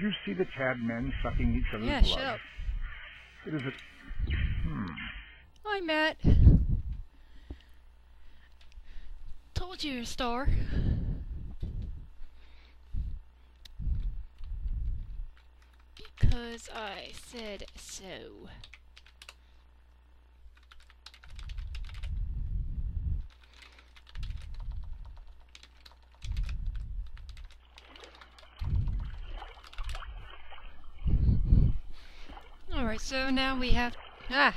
the Chad men sucking each other's Yeah, blood. shut up. It is a... Hmm. Hi, Matt. Told you star. Because I said so. Alright, so now we have. Ah!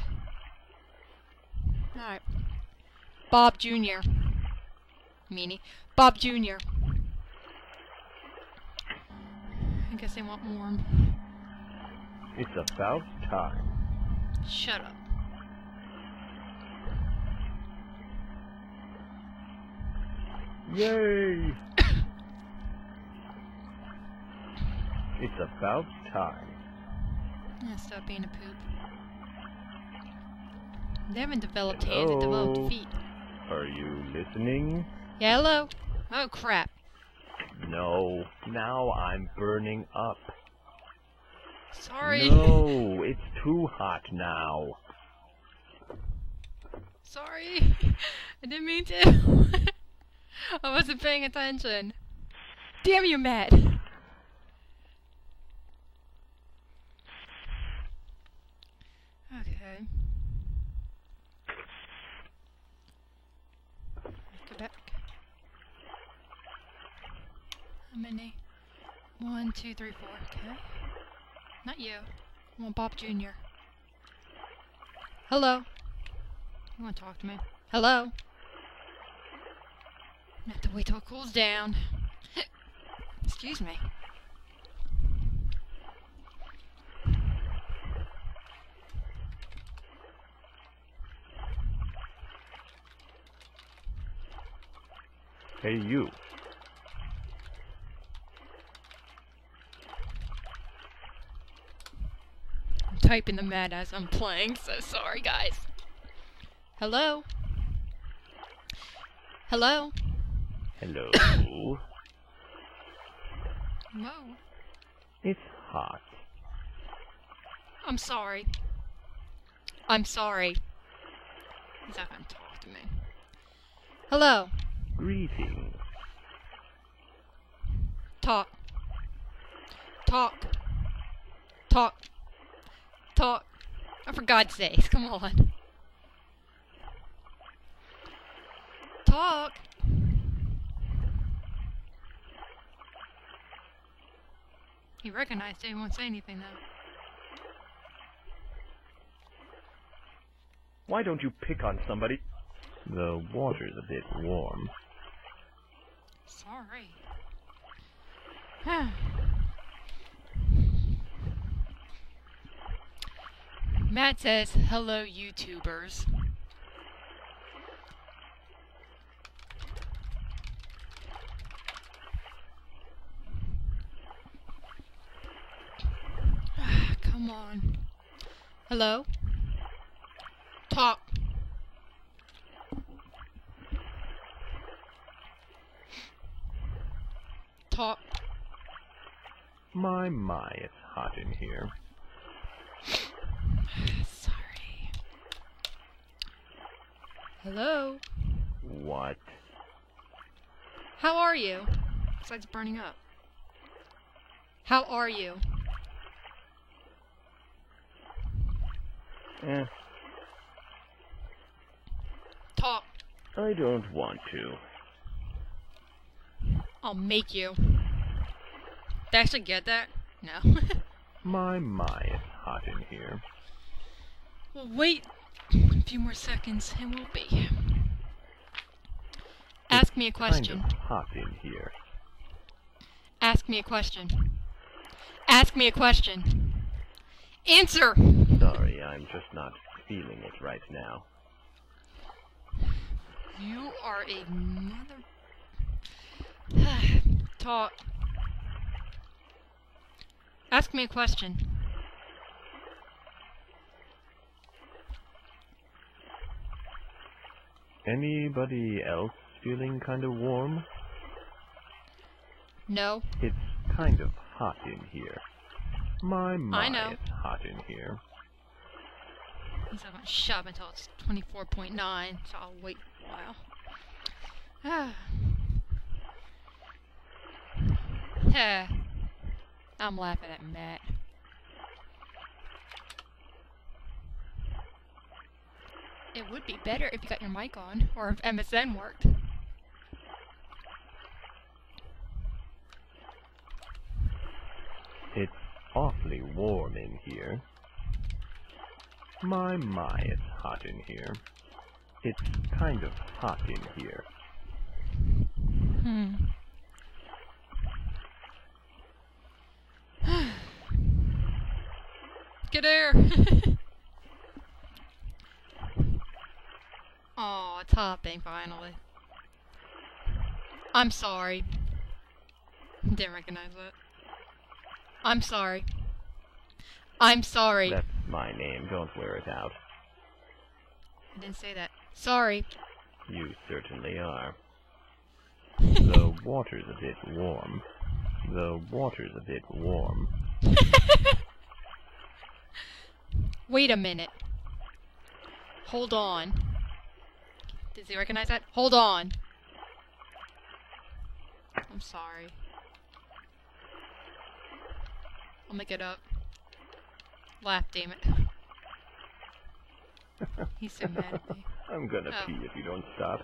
Alright. Bob Jr. Meanie. Bob Jr. I guess they want warm. It's about time. Shut up. Yay! it's about time. Yeah, stop being a poop. They haven't developed hands, they developed feet. Are you listening? Yeah, hello? Oh, crap. No. Now I'm burning up. Sorry. No, it's too hot now. Sorry. I didn't mean to. I wasn't paying attention. Damn you, Matt. Okay. Go back. How many? One, two, three, four. Okay. Not you. I want Bob Jr. Hello. You want to talk to me? Hello? I have to wait till it cools down. Excuse me. Hey, you. Typing the mad as I'm playing, so sorry, guys. Hello? Hello? Hello. Hello? it's hot. I'm sorry. I'm sorry. He's not gonna talk to me. Hello? Greetings. Talk. Talk. Talk. Talk. Oh, for God's sakes, come on. Talk. He recognized it, he won't say anything though. Why don't you pick on somebody? The water's a bit warm. Sorry. Matt says, hello, YouTubers. Ah, come on. Hello? Talk. Talk. My, my, it's hot in here. Sorry. Hello? What? How are you? Besides burning up. How are you? Eh, Talk. I don't want to. I'll make you. Did I actually get that? No. My, my, it's hot in here. Well, wait a few more seconds and we'll be. Ask me a question. Kind of hot in here. Ask me a question. Ask me a question. Answer! Sorry, I'm just not feeling it right now. You are a mother. Talk. Ask me a question. Anybody else feeling kind of warm? No. It's kind of hot in here. My, my, know. it's hot in here. Not gonna shove until it's 24.9, so I'll wait a while. Ah. I'm laughing at Matt. It would be better if you got your mic on, or if MSN worked. It's awfully warm in here. My, my, it's hot in here. It's kind of hot in here. Hmm. Get air! it's hopping finally. I'm sorry. Didn't recognize that. I'm sorry. I'm sorry. That's my name, don't wear it out. I didn't say that. Sorry. You certainly are. The water's a bit warm. The water's a bit warm. Wait a minute. Hold on. Does he recognize that? Hold on. I'm sorry. I'll make it up. Laugh, damn it. He's so mad at me. I'm gonna Oh. pee if you don't stop.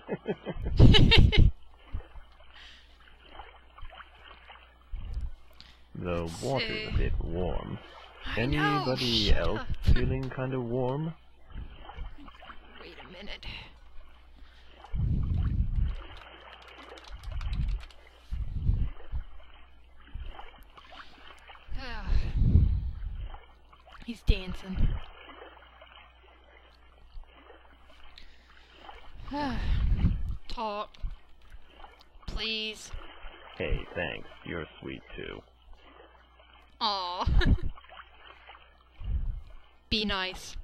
the water's a bit warm. I Anybody else up. feeling kind of warm? Wait a minute. Ah. He's dancing. Talk. Please. Hey, thanks. You're sweet too. Aw. Be nice.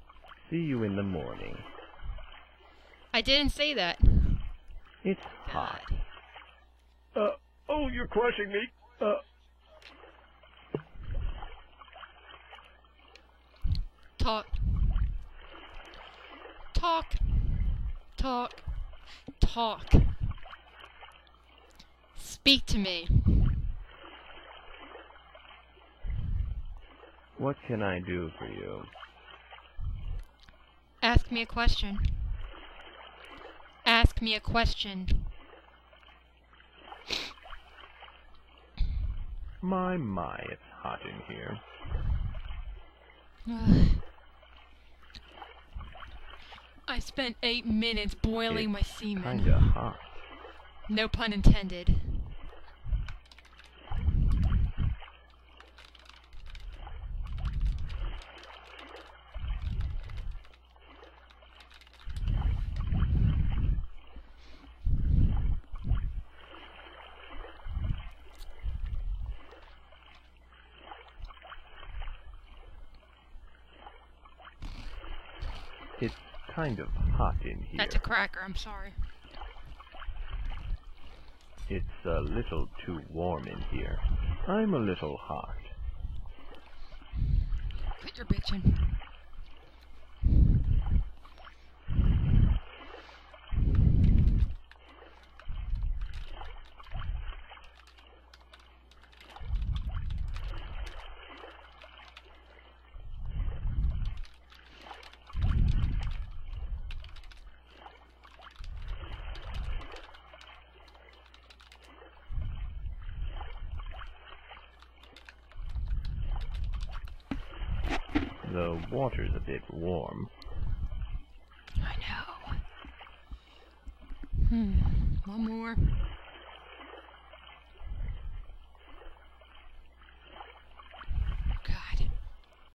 See you in the morning. I didn't say that. It's hot. Uh, oh, you're crushing me. Uh, Talk. Talk. Talk. Talk. Speak to me. What can I do for you? Ask me a question. Ask me a question. My, my, it's hot in here. Ugh. I spent eight minutes boiling my Seaman. Kinda hot. No pun intended. It's kind of hot in here. That's a cracker, I'm sorry. It's a little too warm in here. I'm a little hot. Quit your bitching. The water's a bit warm. I know. Hmm. One more.